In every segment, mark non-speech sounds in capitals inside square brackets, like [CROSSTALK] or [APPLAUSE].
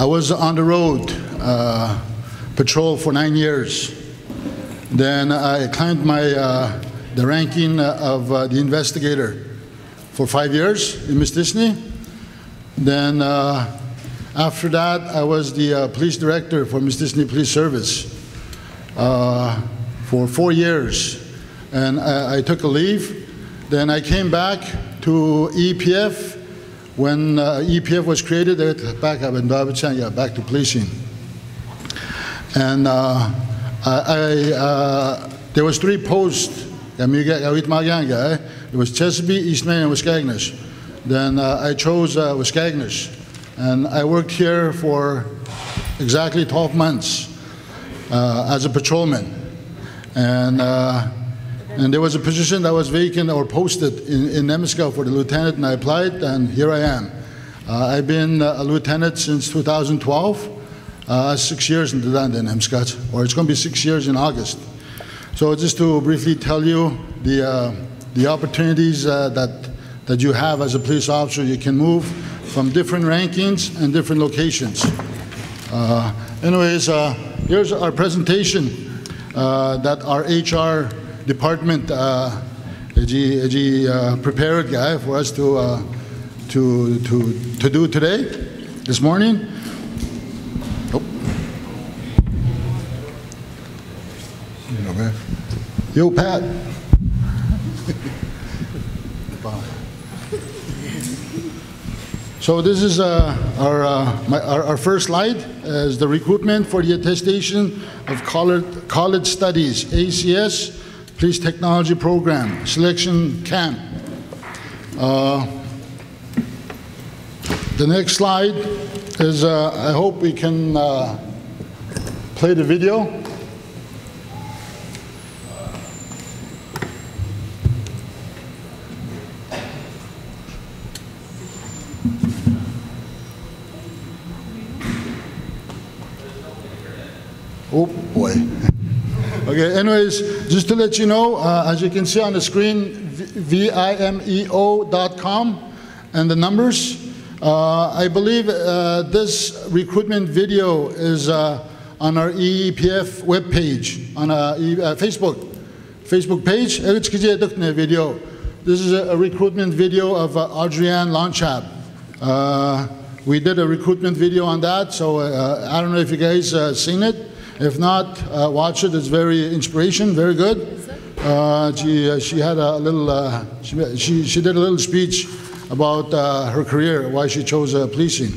I was on the road, uh, patrol for nine years. Then I climbed my, uh, the ranking of uh, the investigator for five years in Mistissini. Then uh, after that, I was the uh, police director for Mistissini Police Service uh, for four years. And I, I took a leave. Then I came back to EPF when uh, EPF was created. I got back up in Davidson, yeah, back to policing. And uh, I, uh, there was three posts. Marganga it was Chisasibi, Eastmain, and Waskaganish. Then uh, I chose uh. And I worked here for exactly 12 months uh, as a patrolman. And, uh, and there was a position that was vacant or posted in, in Nemaska for the lieutenant, and I applied, and here I am. Uh, I've been uh, a lieutenant since 2012, uh, six years in the land in Hemskat, or it's going to be six years in August. So just to briefly tell you the, uh, the opportunities uh, that, that you have as a police officer, you can move from different rankings and different locations. Uh, anyways, here's our presentation that our HR department uh, uh, prepared guy for us to, uh, to, to, to do today, this morning. Oh. Yo, Pat. So this is uh, our, uh, my, our, our, first slide as the recruitment for the attestation of college, college studies, ACS, Police Technology Program, selection camp. Uh, the next slide is, uh, I hope we can uh, play the video. Oh boy. Okay, anyways, just to let you know, uh, as you can see on the screen, vimeo.com and the numbers. Uh, I believe uh, this recruitment video is uh, on our EEPF webpage, on a uh, Facebook, Facebook page. video. This is a, recruitment video of uh, Adrienne Lonchab. Uh, we did a recruitment video on that, so I don't know if you guys seen it. If not, uh, watch it. It's very inspiration, very good. Uh, she, uh, she had a little, uh, she, she, she, did a little speech about uh, her career, why she chose uh, policing,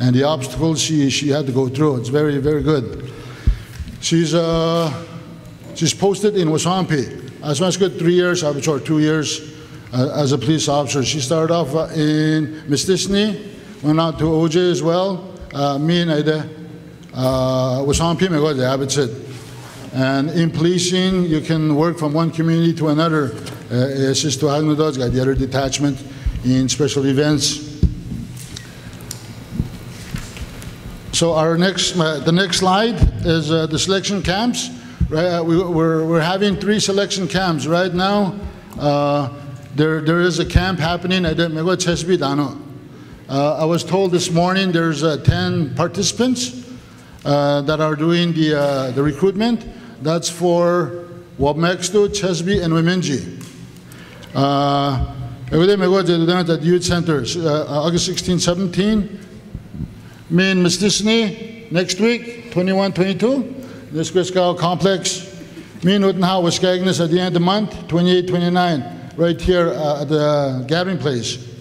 and the obstacles she, she had to go through. It's very, very good. She's, she's posted in Waswanipi. I spent good three years, I was two years as a police officer. She started off in Mistissini, went out to OJ as well. me and Ida Waswanipi Megode Abbotsford. And in policing, you can work from one community to another. Assist to got the other detachment in special events. So our next, uh, the next slide is uh, the selection camps. Right, uh, we, are we're, we're having three selection camps right now. Uh, there, there is a camp happening at Megod uh, I was told this morning there's 10 participants uh, that are doing the, uh, the recruitment. That's for Wabmexto, Chesby, and Wemindji. Uh, at the youth centers, uh, August 16, 17. Me and Mistissini next week, 21, 22. This complex. Me and Utenhow, Waskaganish at the end of the month, 28, 29, right here uh, at the gathering place.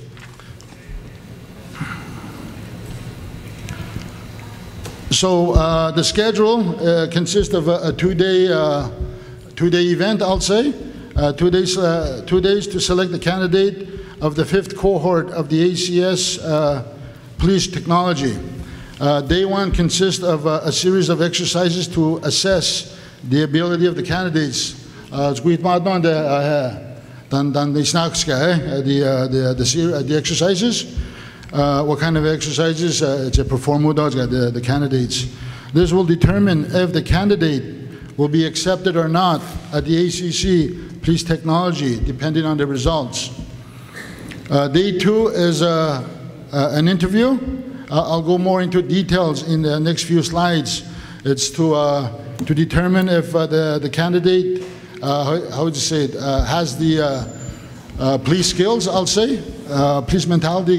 So uh, the schedule uh, consists of a, a two-day uh, two-day event, I'll say. Uh, two, days, uh, two days to select the candidate of the fifth cohort of the ACS uh, police technology. day one consists of a series of exercises to assess the ability of the candidates. Uh, the, the, the, the exercises. Uh, what kind of exercises uh, it's a perform with the, the candidates. This will determine if the candidate will be accepted or not at the ACC Police Technology, depending on the results. Uh, day two is uh, uh, an interview. I'll go more into details in the next few slides. It's to, uh, to determine if uh, the, the candidate, how, how would you say it, has the police skills, I'll say, uh, police mentality.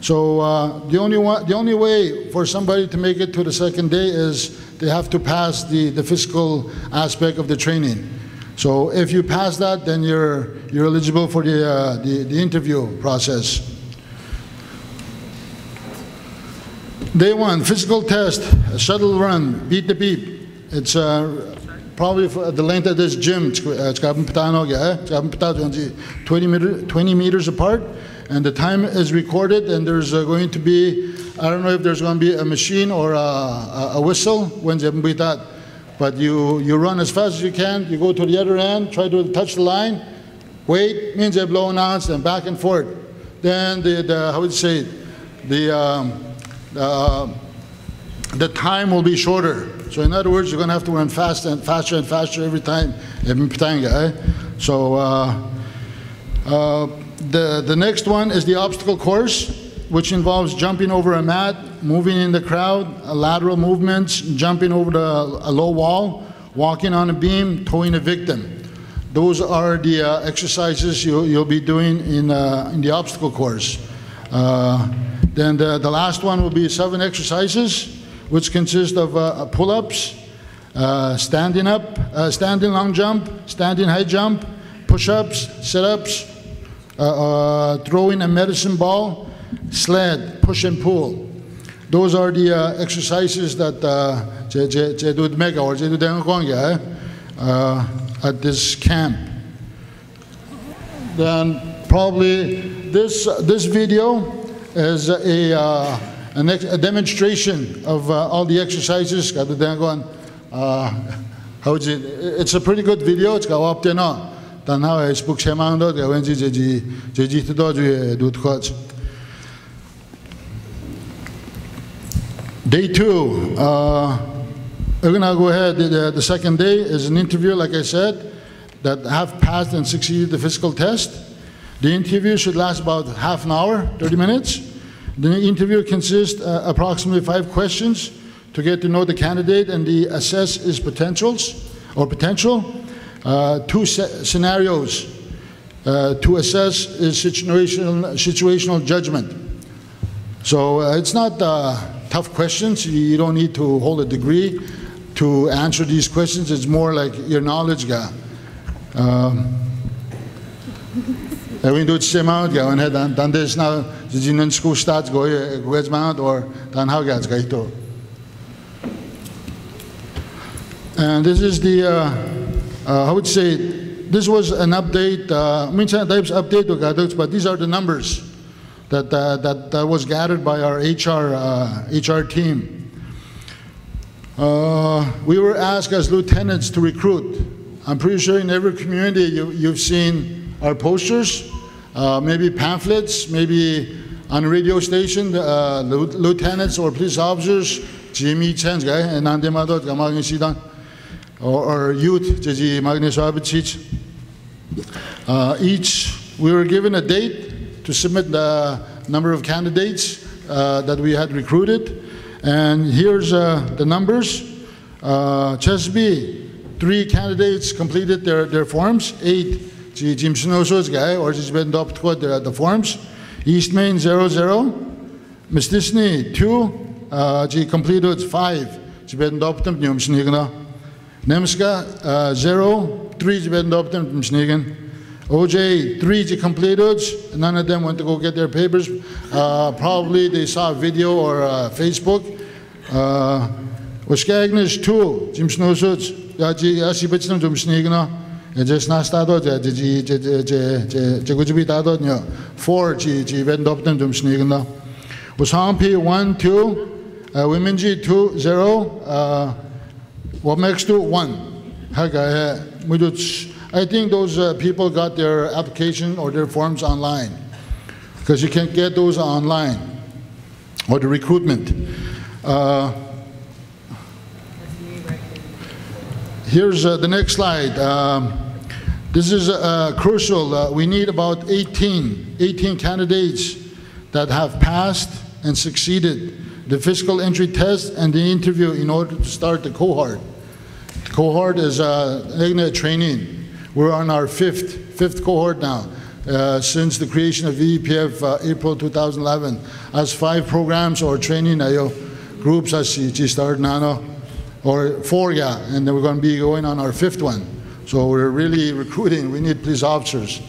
So uh, the, only one, the only way for somebody to make it to the second day is they have to pass the, the physical aspect of the training. So if you pass that, then you're, you're eligible for the, uh, the, the interview process. Day one, physical test, shuttle run, beat the beep. It's uh, probably the length of this gym. Uh, 20, meter, 20 meters apart, and the time is recorded. And there's uh, going to be, I don't know if there's going to be a machine or a, a, whistle when that. But you, you run as fast as you can. You go to the other end, try to touch the line. Wait means they blow announced and back and forth. Then the, the how would you say the um, uh, the time will be shorter. So in other words, you're going to have to run faster and faster and faster every time. every time, eh? So uh, uh, the the next one is the obstacle course, which involves jumping over a mat, moving in the crowd, uh, lateral movements, jumping over the, a low wall, walking on a beam, towing a victim. Those are the uh, exercises you, you'll be doing in, uh, in the obstacle course. Uh, then the, the last one will be seven exercises, which consist of uh, pull-ups, uh, standing up, uh, standing long jump, standing high jump, push-ups, sit-ups, uh, uh, throwing a medicine ball, sled, push and pull. Those are the uh, exercises that je do mega or do uh, at this camp. Then probably this, this video is a, an a demonstration of uh, all the exercises. Uh, it? It's a pretty good video. It's got up there now. Dan how is book shema ndo ga wen ji ji ji to do do to Day two, uh, we're going to go ahead. The, the second day is an interview, like I said, that have passed and succeeded the physical test. The interview should last about half an hour, 30 minutes. The interview consists uh, approximately five questions to get to know the candidate and the assess his potentials or potential. Uh, two scenarios uh, to assess his situational, situational judgment. So uh, it's not uh, tough questions. You, you don't need to hold a degree to answer these questions. It's more like your knowledge gap. Um, school starts go where's mount or dan how guys go to. And this is the uh, uh, I would say this was an update. Uh, mean, types update to gadgets, but these are the numbers that uh, that, that was gathered by our HR uh, HR team. Uh, we were asked as lieutenants to recruit. I'm pretty sure in every community you, you've seen our posters, uh, maybe pamphlets, maybe on radio station, uh, lieutenants or police officers, Jimmy Chen's guy, and Nandemado, Gamagin or, youth, Jeji Magnus Abachich. Uh, each, we were given a date to submit the number of candidates uh, that we had recruited. And here's uh, the numbers. Uh, Chesby, three candidates completed their, their forms. Eight, Ji Jim Sinoso's guy, or just been adopted the, the forms. Eastmain, zero, zero. Mistissini, two. Uh, Ji completed five. Ji been adopted, Nyom Snigna. Nemaska, uh, zero, three has been adopted from Snegan. OJ, three is completed. None of them went to go get their papers. Uh, probably they saw a video or uh, Facebook. Uh, Waskaganish, two, Jim Snowsuits. Yaji, Yashi Bitchnam, Jim Snegana. And just not started, Jaji, Jagujibi Tado, four, Ji, Ji, Ben Dopton, Jim Snegana. Waswanipi, one, two. Uh, Wemindji, two, zero. Uh, what makes two? One. Haga, we do ch- I think those uh, people got their application or their forms online because you can't get those online or the recruitment. Uh, here's uh, the next slide. Um, this is uh, crucial. Uh, we need about 18, 18 candidates that have passed and succeeded the physical entry test and the interview in order to start the cohort. The Cohort is uh, training. We're on our fifth, fifth cohort now. Uh, since the creation of VEPF uh, April 2011, as five programs or training ayo groups as she started nano or four yeah, and then we're going to be going on our fifth one. So we're really recruiting. We need police officers.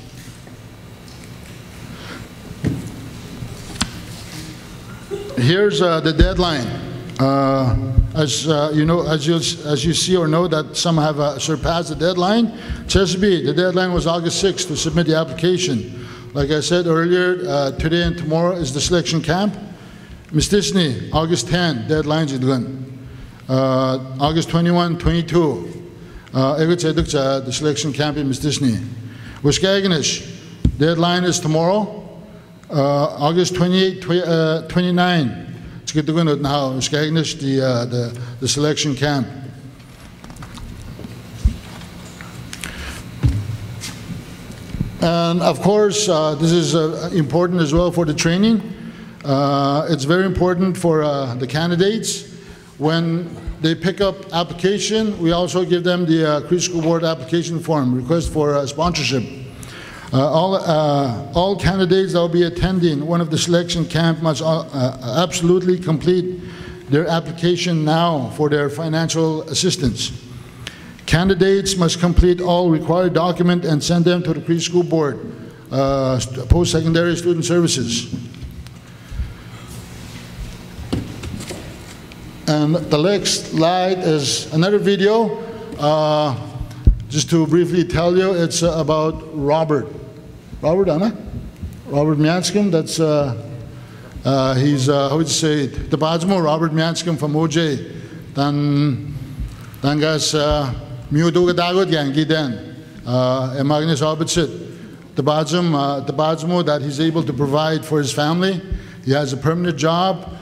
Here's uh, the deadline. Uh, as uh, you know, as you as you see or know that some have uh, surpassed the deadline. Chisasibi, the deadline was August 6th to submit the application. Like I said earlier, uh, today and tomorrow is the selection camp. Mistissini, August 10, deadline is uh, August 21, 22. Uh, the selection camp in Miss Disney. Waskaganish, deadline is tomorrow. Uh, August 28, tw uh, 29. It's good to go now. The, uh, the, the selection camp. And of course, uh, this is uh, important as well for the training. Uh, it's very important for uh, the candidates. When they pick up application, we also give them the uh, School Board application form, request for uh, sponsorship. Uh, all, uh, all candidates that will be attending one of the selection camp must absolutely complete their application now for their financial assistance. Candidates must complete all required document and send them to the preschool Board, uh, Post-Secondary Student Services. And the next slide is another video. Uh, just to briefly tell you, it's uh, about Robert. Robert, Anna? Robert Mianskin, that's, uh, uh, he's, uh, how would you say, the Bajmo, Robert Mianskin from OJ. Dan, dan gas, uh, miuduga dagot den, uh, Magnus Arbitsit. The Bajum, uh, the Bajmo that he's able to provide for his family. He has a permanent job.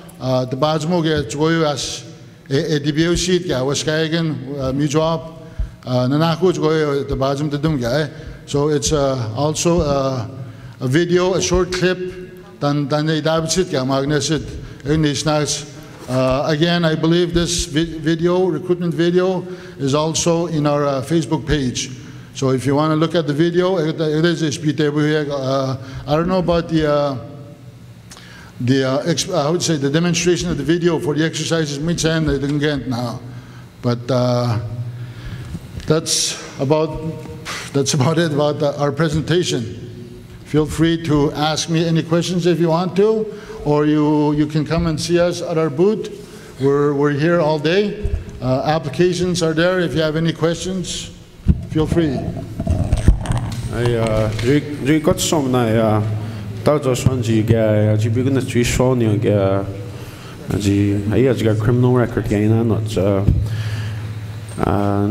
Debut sheet, yeah, was kagan, mu job. Nanaku joyu the Bajum to dum guy. So it's uh, also uh, a video, a short clip. Dan dan they dabsit yeah, magnesit. Uh, again, I believe this vi video, recruitment video, is also in our uh, Facebook page. So if you want to look at the video, it is I don't know about the, uh, the uh, I would say the demonstration of the video for the exercises, minsan they didn't get now. But uh, that's about, that's about it about our presentation. Feel free to ask me any questions if you want to or you, you can come and see us at our booth. We're, we're here all day. Uh, applications are there. If you have any questions, feel free. Ri got some na ya ta jo shwan ji ga ji bi gna ji shon ni ga ji ai ji ga criminal record ga ina not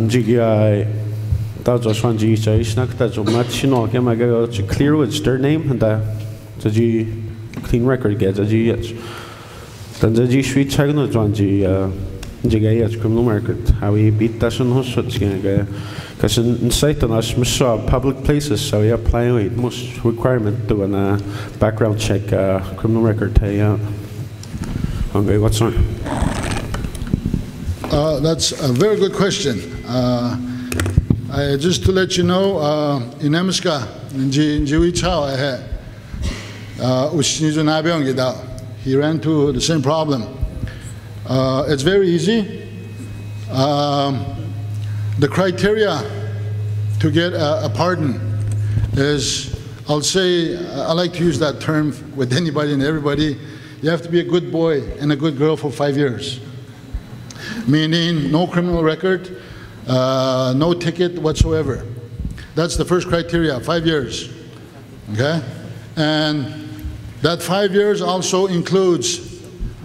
ji ga ta jo shwan ji cha isna ta jo mat shino ga ma ga clear with their name and da ji clean record get a ji yet dan da ji shwi chag no jan ji ji ga yet criminal record on hos so ga because in site on us mis public places so yeah apply with most requirement to a background check criminal record uh, okay what's on? Uh, that's a very good question. Uh, just to let you know uh, in Emska in Jiwi Chao I had he ran into the same problem. Uh, it's very easy. Um, the criteria to get a, a, pardon is, I'll say, I like to use that term with anybody and everybody. You have to be a good boy and a good girl for five years. Meaning no criminal record, uh, no ticket whatsoever. That's the first criteria, five years. Okay? And that five years also includes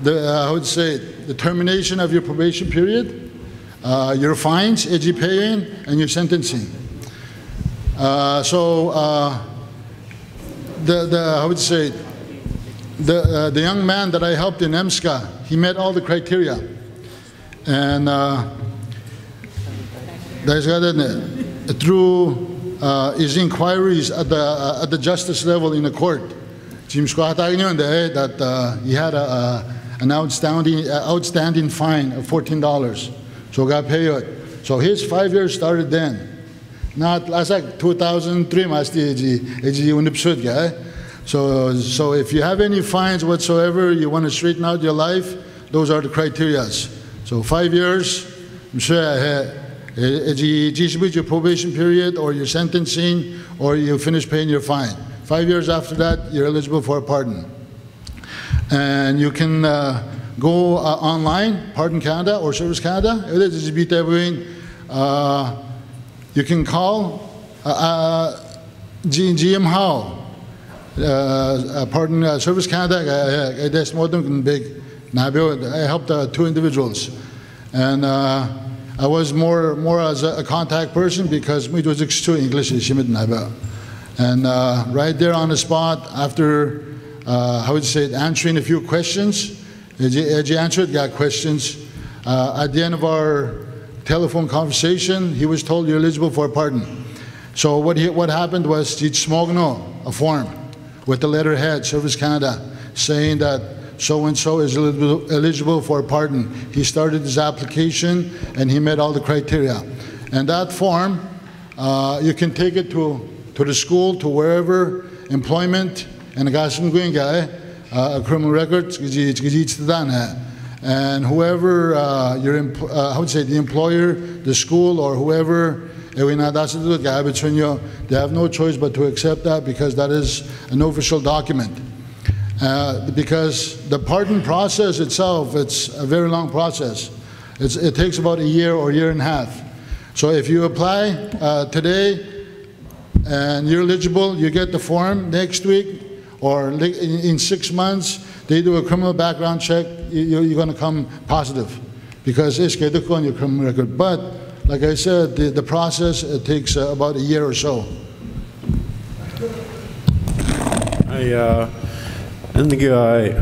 the, uh, I would say, the termination of your probation period, uh, your fines, AG paying, and your sentencing. Uh, so uh, the, the, I would say, the, uh, the young man that I helped in EMSCA, he met all the criteria. And uh, through his inquiries at the, at the justice level in the court, 지금 스쿼트하는데 that uh, he had a, a, an outstanding uh, outstanding fine of fourteen dollars. So got paid. So his five years started then. Not last like 2003 mas di eji eji unipsud guy. So so if you have any fines whatsoever, you want to straighten out your life, those are the criterias. So five years, I'm sure eji your probation period or your sentencing or you finish paying your fine. Five years after that, you're eligible for a pardon. And you can uh, go uh, online, Pardon Canada or Service Canada. It is uh, you can call GM Howe, Pardon Service Canada. uh, That's more than big. I helped two individuals, and I was more more as a, contact person because we was extreme English. And uh, right there on the spot, after uh, how would you say it, answering a few questions, as you, answered, got questions. Uh, at the end of our telephone conversation, he was told you're eligible for a pardon. So what, he, what happened was he smogno a form with the letterhead Service Canada saying that so and so is eligible, eligible for a pardon. He started his application and he met all the criteria. And that form, uh, you can take it to, to the school, to wherever employment and gasim guinga a criminal records and whoever uh, your empl- uh, how would you say the employer, the school, or whoever. They have no choice but to accept that because that is an official document. Uh, because the pardon process itself, it's a very long process. It's, it takes about a year or year and a half. So if you apply uh, today and you're eligible, you get the form next week or in, six months, they do a criminal background check, you, you're going to come positive. Because it's going on your criminal record. But like I said, the, the process takes uh, about a year or so. I uh, ennig I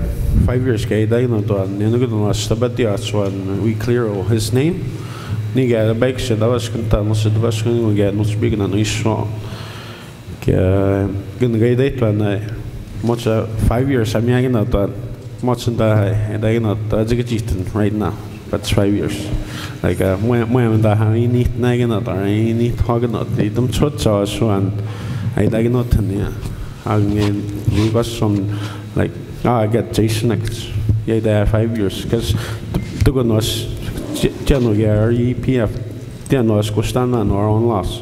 five years gay day no to an ennig no stabati aswan we clear all his name. ni ga the bike se davas kanta no se davas kun ga no speak na no iso ke gun gay to na much five years I'm young na to much in the no to jig jitin right now that's five years. Like uh when when da ha ni na ga na da ni thog na di dum chot cha swan ai da ga no tan ya angin we was some like ah I get Jason next yeah there five years because the good nos general yeah EPF den nos kostana no on loss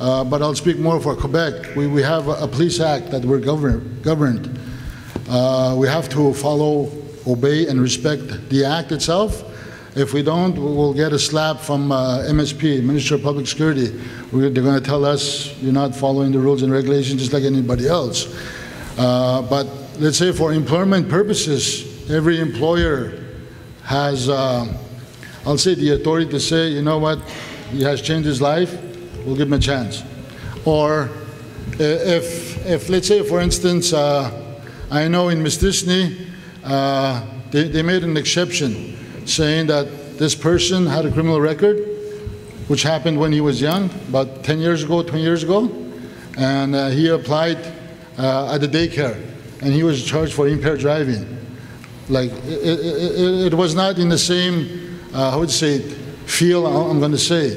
uh, but I'll speak more for Quebec. We, we have a, police act that we're govern, governed. Uh, we have to follow, obey, and respect the act itself. If we don't, we will get a slap from uh, MSP, Minister of Public Security. We're, they're going to tell us you're not following the rules and regulations just like anybody else. Uh, but let's say for employment purposes, every employer has, uh, I'll say, the authority to say, you know what, he has changed his life, we'll give him a chance. Or if, if let's say, for instance, uh, I know in Mistissini, uh, they, they made an exception saying that this person had a criminal record, which happened when he was young, about 10 years ago, 20 years ago, and uh, he applied uh, at the daycare, and he was charged for impaired driving. Like it, it, it, it was not in the same, uh, how would you say, it, feel. I'm going to say,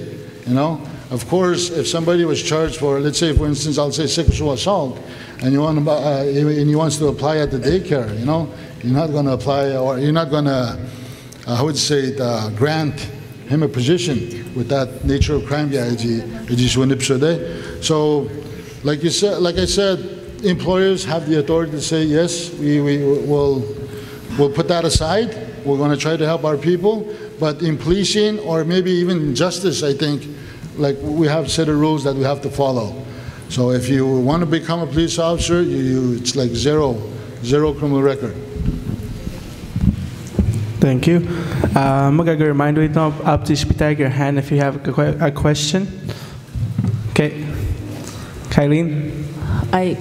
you know. Of course, if somebody was charged for, let's say, for instance, I'll say sexual assault, and you want to, uh, and he wants to apply at the daycare, you know, you're not going to apply, or you're not going to, uh, how would say, uh, grant him a position with that nature of crime. Yeah, today. So, like you said, like I said, employers have the authority to say yes. We, we will we'll put that aside. We're going to try to help our people, but in policing or maybe even justice, I think, like we have set of rules that we have to follow. So if you want to become a police officer, you, you it's like zero, zero criminal record. Thank you. Uh, Mag-remind wait now up to speak your hand if you have a, que- a question. Okay. Kylene? I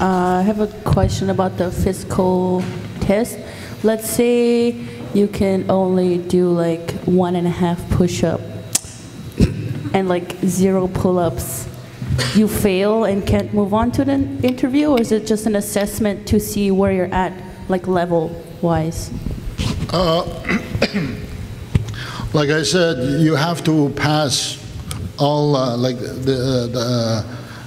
uh, have a question about the physical test. Let's say you can only do like one and a half push-up and like zero pull-ups. You fail and can't move on to the interview, or is it just an assessment to see where you're at, like level-wise? [CLEARS THROAT] Like I said, you have to pass all, uh, like, the, the,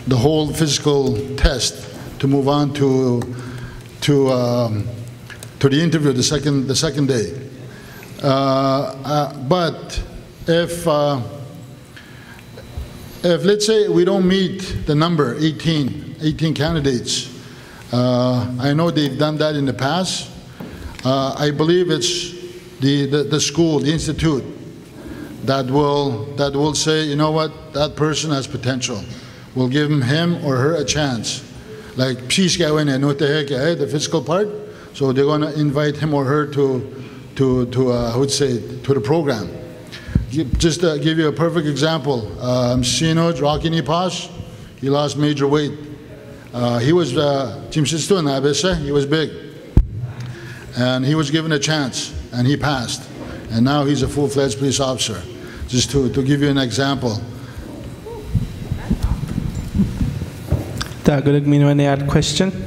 the whole physical test to move on to, to, um, to the interview the second, the second day. Uh, uh, But if, uh, if, let's say, we don't meet the number, 18, 18 candidates, uh, I know they've done that in the past. Uh, I believe it's the, the, the school, the institute, that will, that will say, you know what, that person has potential. We'll give him, him or her a chance. Like, she's going the eh, the physical part. So they're going to invite him or her to, to, to uh, I would say, to the program. Just to give you a perfect example, um, Sinoj, Rocky Nipash, he lost major weight. Uh, he was, uh, Sisto na abese, he was big. And he was given a chance, and he passed. And now he's a full-fledged police officer. Just to, to give you an example. Mino any other question?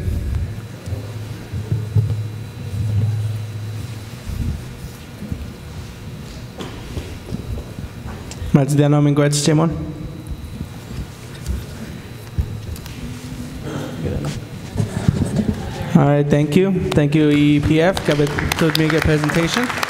All right, thank you. Thank you, EPF. Kabit to make a presentation.